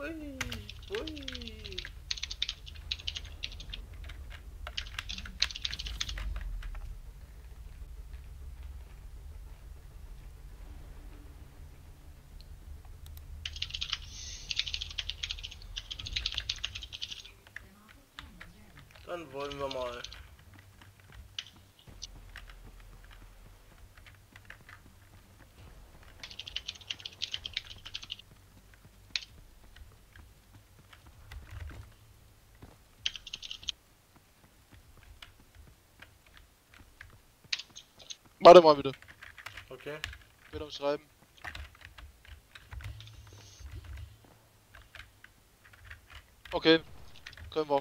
Ui, ui. Dann wollen wir mal. Warte mal bitte. Okay. Ich bin am Schreiben. Okay. Können wir.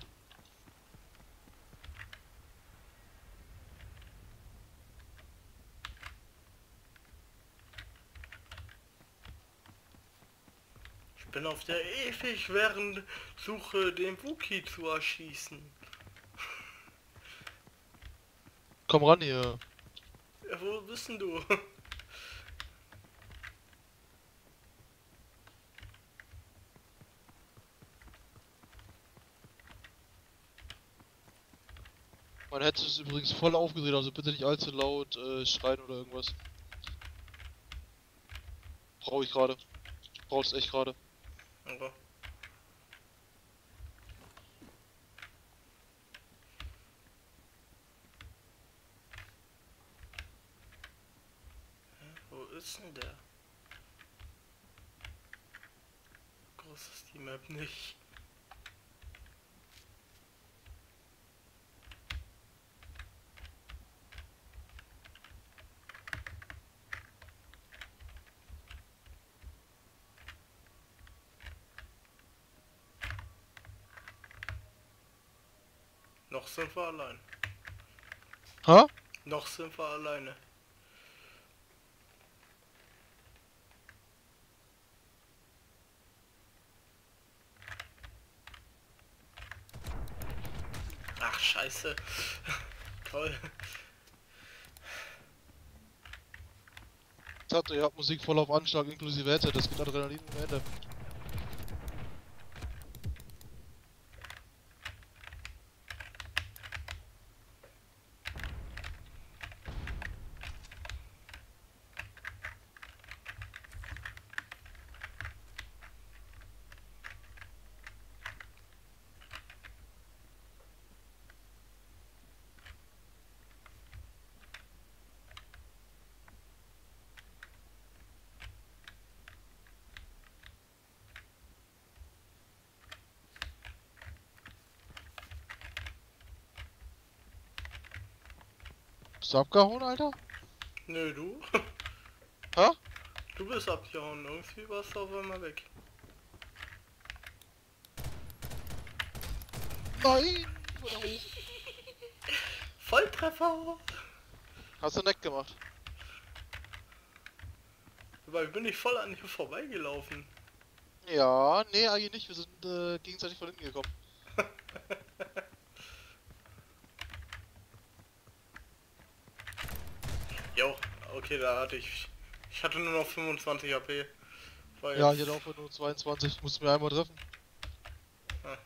Ich bin auf der ewig während Suche, den Wookie zu erschießen. Komm ran hier. Ja, wo bist denn du? Mein Headset ist übrigens voll aufgedreht, also bitte nicht allzu laut äh, schreien oder irgendwas. Brauche ich gerade. Brauchst echt gerade. Aber Hä, Wo ist denn der? Groß ist die Map nicht. Noch sind wir allein. Ha? Noch sind wir alleine. Ach, scheiße. Toll. Ich habt Musik voll auf Anschlag inklusive Headset, das gibt Adrenalin ohne Ende. Bist du abgehauen, Alter? Nö, du? Ha? Du bist abgehauen. Irgendwie warst du auf einmal weg. Nein! Volltreffer! Hast du nett gemacht. Dabei bin ich voll an dir vorbeigelaufen. Ja, nee, eigentlich nicht. Wir sind äh, gegenseitig von hinten gekommen. Okay, da hatte ich. Ich hatte nur noch 25 AP. War Ja, ich hatte auch nur 22. Musst mir einmal treffen. Ah.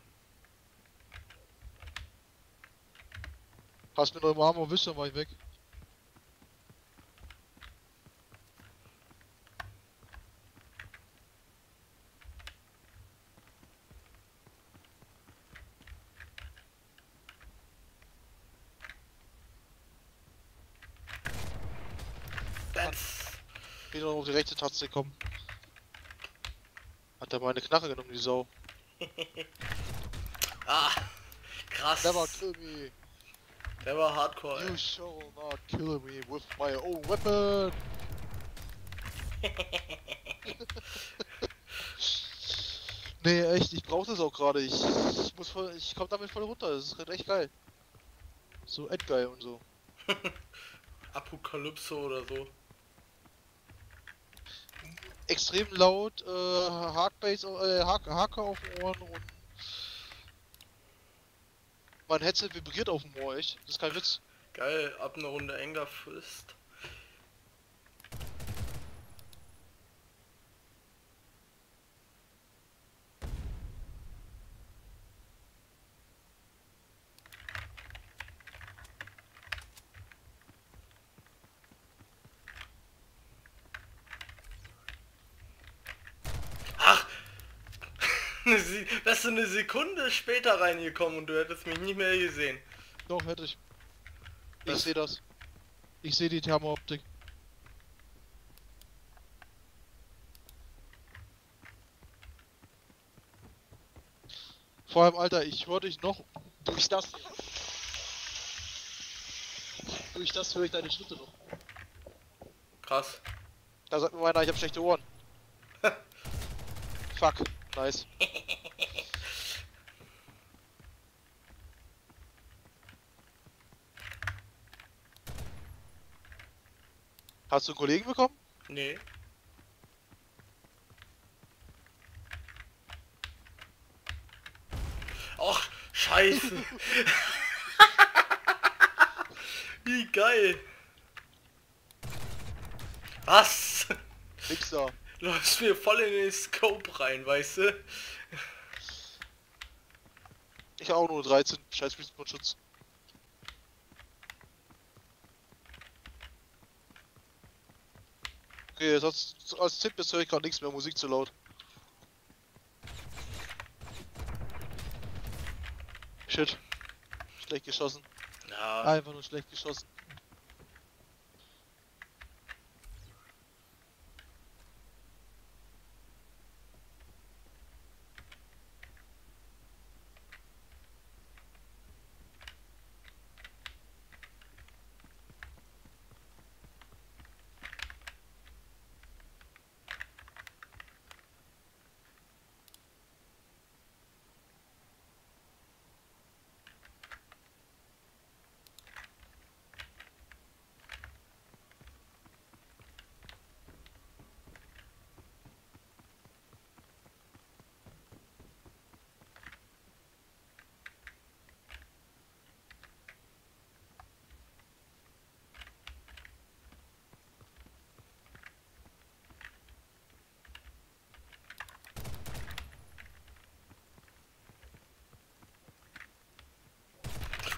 Hast mir noch im Arm erwischt, dann war ich weg. Bin noch auf die rechte Taste gekommen. Hat er meine Knarre genommen, die Sau. Ah, krass. Never kill me. Der war hardcore. You shall not kill me with my own weapon. nee, echt, ich brauche das auch gerade. Ich, ich muss voll, ich komme damit voll runter. Das ist echt geil. So endgeil und so. Apokalypse oder so. Extrem laut, äh, Hardbass, äh, Hak Hake auf den Ohren und mein Headset vibriert auf dem Ohr, echt. Das ist kein Witz. Geil, ab eine Runde enger Fist. Eine, Se- wärst du eine Sekunde später reingekommen und du hättest mich nicht mehr gesehen. Doch, hätte ich. Ich sehe das. Ich sehe die Thermooptik. Vor allem, Alter, ich höre dich noch durch das. Durch das höre ich deine Schritte noch. Krass. Da sagt mir meiner, ich habe schlechte Ohren. Fuck, nice. Hast du einen Kollegen bekommen? Nee. Och, scheiße. Wie geil. Was? Wichser. Läufst mir voll in den Scope rein, weißt du? Ich auch nur 13. Scheiß Respawn-Schutz. Okay, sonst als Tipp ist höre ich gerade nichts mehr, Musik zu laut. Shit. Schlecht geschossen. Ja, Einfach nur schlecht geschossen.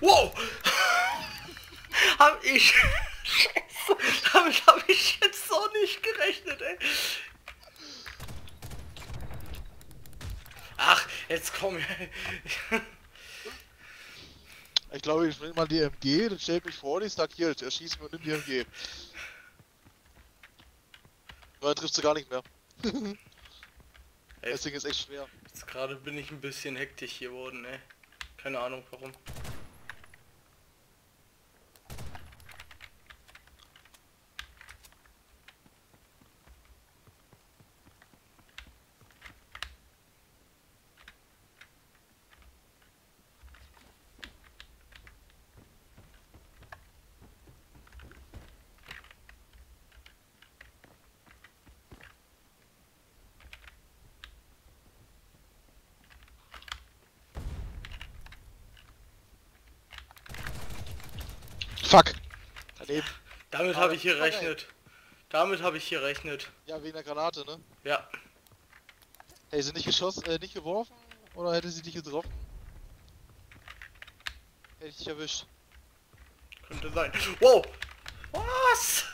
Wow! hab ich. Scheiße, damit habe ich jetzt so nicht gerechnet, ey. Ach, jetzt komm. Ich glaube, ich nehme mal die MG, dann stellt mich vor, die ist lackiert. Erschieß mich und nimm die MG. Weil dann triffst du gar nicht mehr. Ey, Das Ding ist echt schwer. jetzt gerade bin ich ein bisschen hektisch geworden, ey. Keine Ahnung warum. Fuck! Daneben. Damit habe ich voll gerechnet. Damit habe ich gerechnet. Ja, wegen der Granate, ne? Ja. Hey, sie nicht geschossen, äh, nicht geworfen? Oder hätte sie dich getroffen? Hätte ich dich erwischt. Könnte sein. Wow! Was?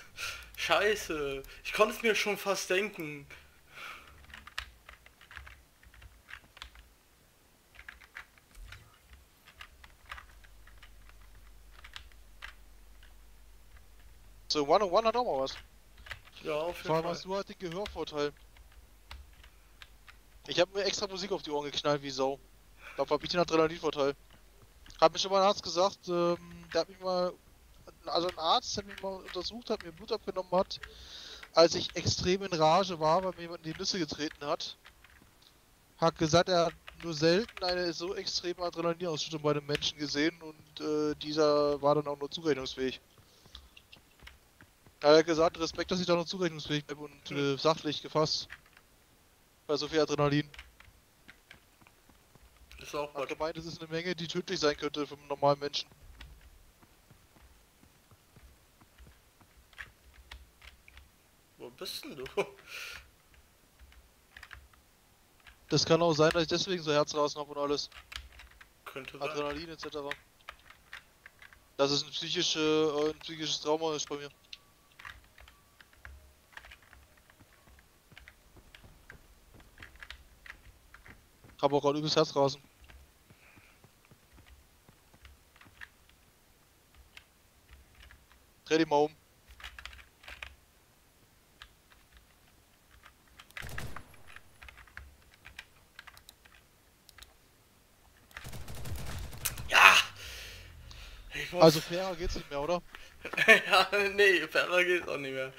Scheiße. Ich konnte es mir schon fast denken. So, One on One hat auch mal was. Ja, auf Vor allem jeden hast Fall. du halt den Gehörvorteil. Ich habe mir extra Musik auf die Ohren geknallt wie Sau. Dafür hab ich den Adrenalinvorteil. Hat mir schon mal ein Arzt gesagt, ähm, der hat mich mal, also ein Arzt, der mich mal untersucht hat, mir Blut abgenommen hat, als ich extrem in Rage war, weil mir jemand in die Nüsse getreten hat. Hat gesagt, er hat nur selten eine so extreme Adrenalinausschüttung bei einem Menschen gesehen und äh, dieser war dann auch nur zurechnungsfähig. Er hat gesagt, Respekt, dass ich da noch zurechnungsfähig bin und äh, sachlich gefasst. Bei so viel Adrenalin. Ist auch was. gemeint, das ist eine Menge, die tödlich sein könnte für einen normalen Menschen. Wo bist denn du? Das kann auch sein, dass ich deswegen so Herzrasen habe und alles. Könnte sein. Adrenalin etc. Dass es ein, psychische, äh, ein psychisches Trauma ist bei mir. Hab auch gerade übelst Herzrasen. Dreh dich mal um. Ja! Also fairer geht's nicht mehr, oder? ja, nee, ferner geht's auch nicht mehr.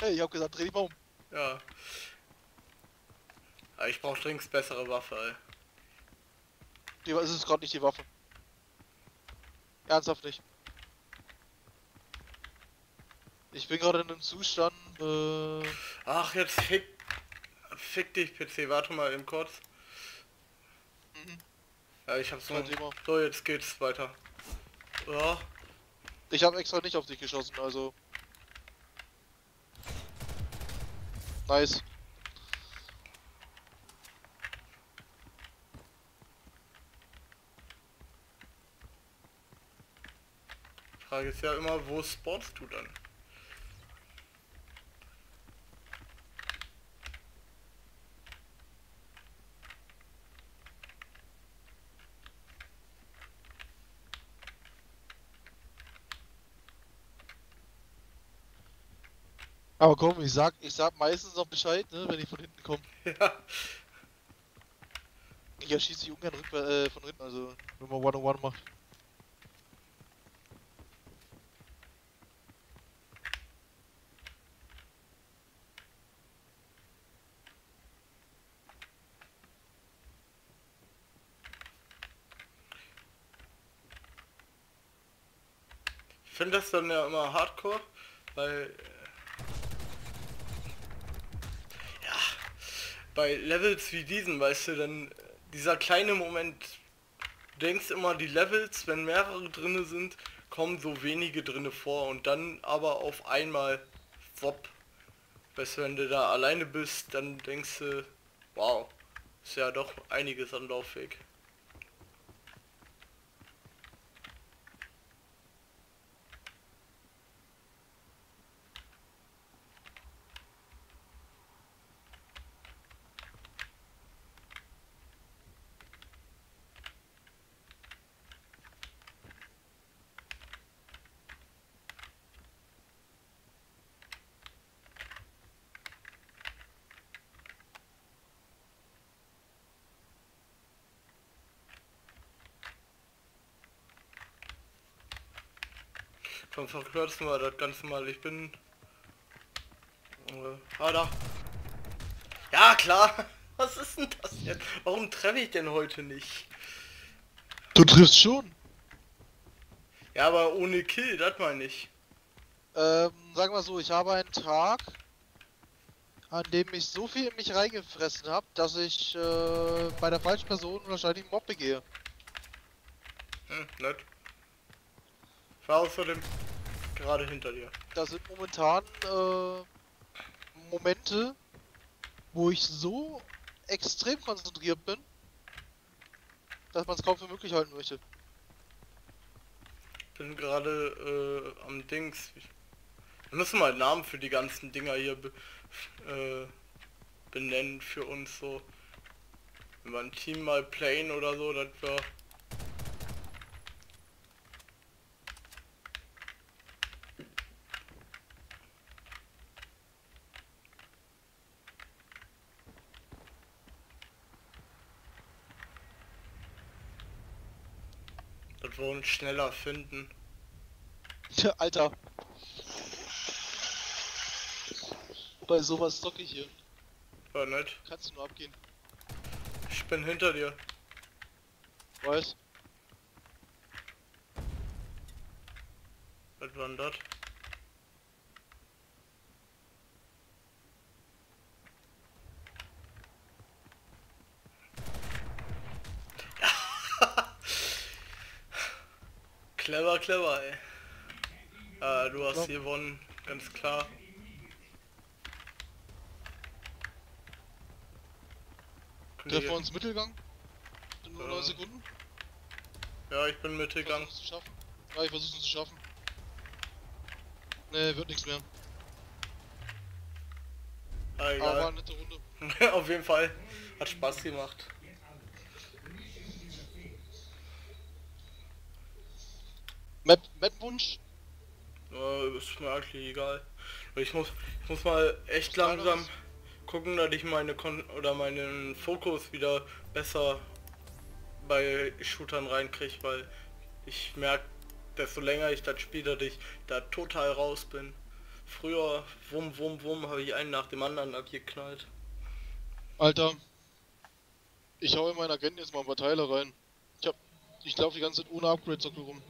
Hey, ich hab gesagt, dreh dich mal um. Ja. Ich brauch dringend bessere Waffe, ey. Die, es ist gerade nicht die Waffe. Ernsthaft nicht. Ich bin gerade in einem Zustand, äh, Ach, jetzt fick... Fick dich, PC. Warte mal eben kurz. Mhm. Ja, ich hab so... Kein Thema. So, jetzt geht's weiter. Ja. ich habe extra nicht auf dich geschossen, also. Nice. Frage ist ja immer, wo spawnst du dann? Aber komm, ich sag, ich sag meistens noch Bescheid, ne, wenn ich von hinten komme. Ja. Ich erschieße die ungern rückwär- äh, von hinten, also wenn man One-on-One macht. Finde das dann ja immer hardcore, weil... äh, Ja, bei Levels wie diesen, weißt du, dann dieser kleine Moment, denkst immer, die Levels, wenn mehrere drinne sind, kommen so wenige drinne vor und dann aber auf einmal, wop, weißt du, wenn du da alleine bist, dann denkst du, wow, ist ja doch einiges an Laufweg. Komm, verkürzen wir das Ganze mal. Ich bin... Äh, ah, da. Ja, klar. Was ist denn das jetzt? Warum treffe ich denn heute nicht? Du triffst schon. Ja, aber ohne Kill, das meine ich. Ähm, sagen wir so, ich habe einen Tag, an dem ich so viel in mich reingefressen habe, dass ich äh, bei der falschen Person wahrscheinlich einen Mob begehe. Hm, nett. Außerdem gerade hinter dir. Das sind momentan äh, Momente, wo ich so extrem konzentriert bin, dass man es kaum für möglich halten möchte. Bin gerade äh, am Dings. Wir müssen mal Namen für die ganzen Dinger hier be äh, benennen für uns so. Wenn wir ein Team mal playen oder so, das wir uns schneller finden. Tja, Alter. Bei sowas zocke ich hier. Ja, nett. Kannst du nur abgehen. Ich bin hinter dir. Weiß. Was war denn das? Clever, ey. Äh, du hast Ja. gewonnen, ganz klar. Treffen wir uns Mittelgang? In nur Ja. 9 Sekunden? Ja, ich bin mitgegangen. Versuch's zu schaffen. Ja, ich versuch's es zu schaffen. Nee, wird nichts mehr. Ah, Aber egal. war eine nette Runde. Auf jeden Fall. Hat Spaß gemacht. Map, Map-Wunsch? Äh, ist mir eigentlich egal. Ich muss, ich muss mal echt langsam gucken, dass ich meine Kon oder meinen Fokus wieder besser bei Shootern reinkriege, weil ich merke, desto länger ich das spiele, dass ich da total raus bin. Früher, wum, wum, wum, habe ich einen nach dem anderen abgeknallt. Alter, ich hau in meinen Agenten jetzt mal ein paar Teile rein. Ich hab, ich laufe die ganze Zeit ohne Upgrade-Sockel rum.